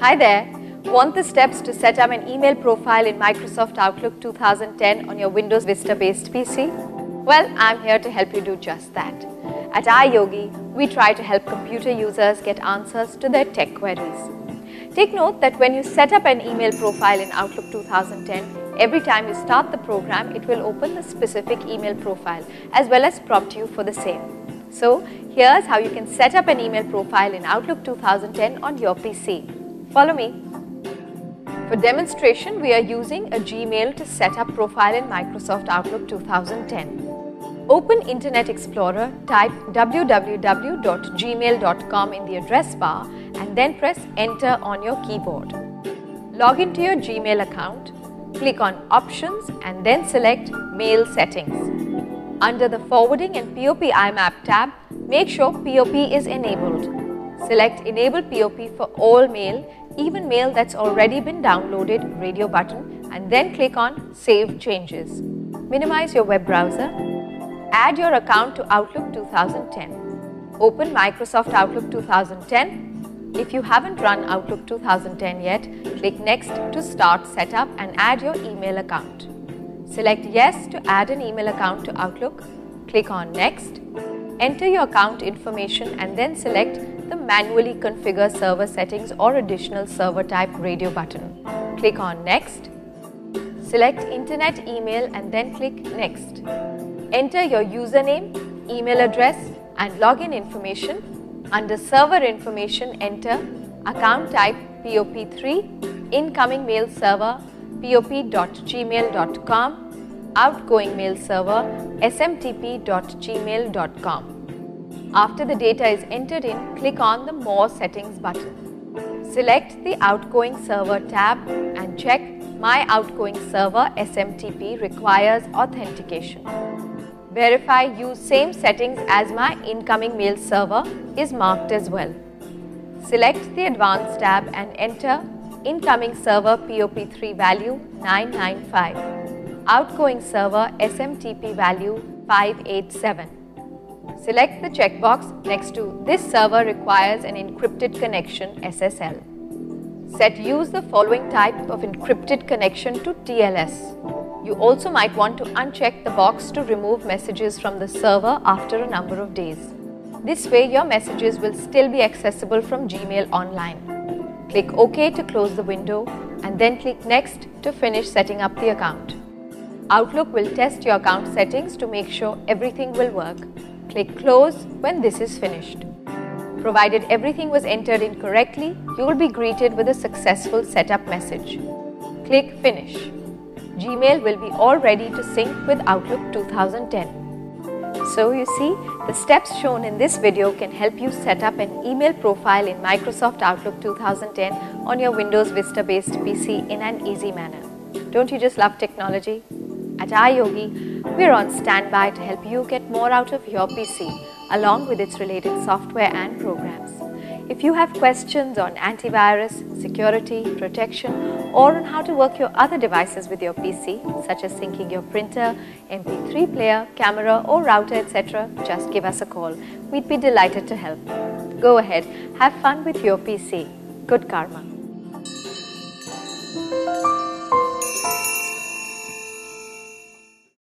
Hi there. Want the steps to set up an email profile in Microsoft Outlook 2010 on your Windows Vista based PC? Well, I'm here to help you do just that. At iYogi, we try to help computer users get answers to their tech queries. Take note that when you set up an email profile in Outlook 2010, every time you start the program, it will open the specific email profile as well as prompt you for the same. So, here's how you can set up an email profile in Outlook 2010 on your PC. Follow me. For demonstration, we are using a Gmail to set up profile in Microsoft Outlook 2010. Open Internet Explorer, type www.gmail.com in the address bar and then press enter on your keyboard. Log into your Gmail account, click on options and then select mail settings. Under the forwarding and POP IMAP tab, make sure POP is enabled. Select enable POP for all mail, even mail that's already been downloaded radio button and then click on save changes. Minimize your web browser Add your account to Outlook 2010. Open Microsoft Outlook 2010. If you haven't run Outlook 2010 yet, click Next to start setup and add your email account. Select Yes to add an email account to Outlook. Click on Next. Enter your account information and then select Manually Configure Server Settings or Additional Server Type radio button. Click on Next. Select Internet Email and then click Next. Enter your username, email address and login information. Under server information, enter account type POP3, incoming mail server pop.gmail.com, outgoing mail server smtp.gmail.com. After the data is entered in, click on the More Settings button. Select the Outgoing Server tab and check My Outgoing Server SMTP requires authentication. Verify use same settings as my incoming mail server is marked as well. Select the Advanced tab and enter incoming server POP3 value 995, outgoing server SMTP value 587. Select the checkbox next to this server requires an encrypted connection SSL. Set use the following type of encrypted connection to TLS. You also might want to uncheck the box to remove messages from the server after a number of days. This way your messages will still be accessible from Gmail online. Click OK to close the window and then click Next to finish setting up the account. Outlook will test your account settings to make sure everything will work. Click Close when this is finished. Provided everything was entered in correctly, you will be greeted with a successful setup message. Click Finish. Gmail will be all ready to sync with Outlook 2010. So you see, the steps shown in this video can help you set up an email profile in Microsoft Outlook 2010 on your Windows Vista based PC in an easy manner. Don't you just love technology? At iYogi, we're on standby to help you get more out of your PC along with its related software and programs. If you have questions on antivirus, security, protection, or on how to work your other devices with your PC, such as syncing your printer, MP3 player, camera, or router, etc., just give us a call. We'd be delighted to help. Go ahead, have fun with your PC. Good karma.